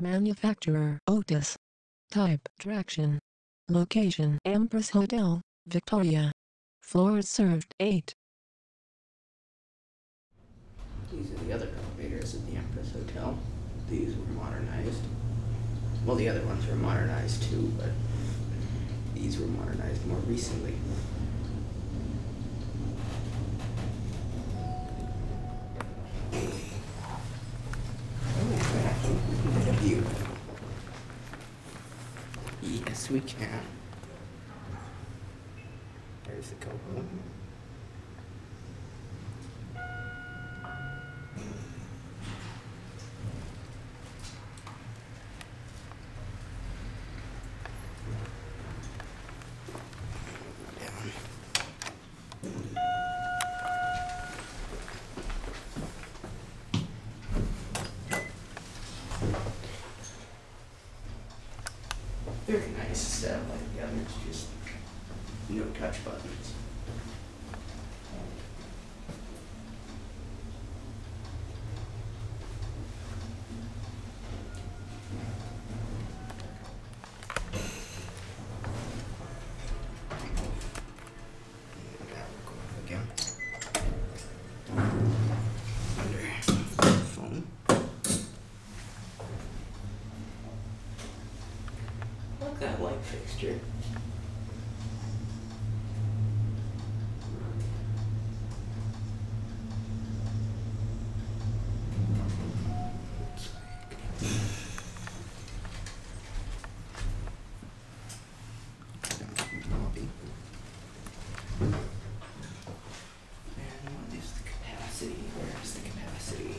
Manufacturer Otis. Type Traction. Location Empress Hotel, Victoria. Floors served 8. These are the other elevators at the Empress Hotel. These were modernized. Well, the other ones were modernized too, but these were modernized more recently. Yes, we can. There's the Coho. Very nice setup like the others, just no touch buttons. that light fixture. And what is the capacity? Where is the capacity?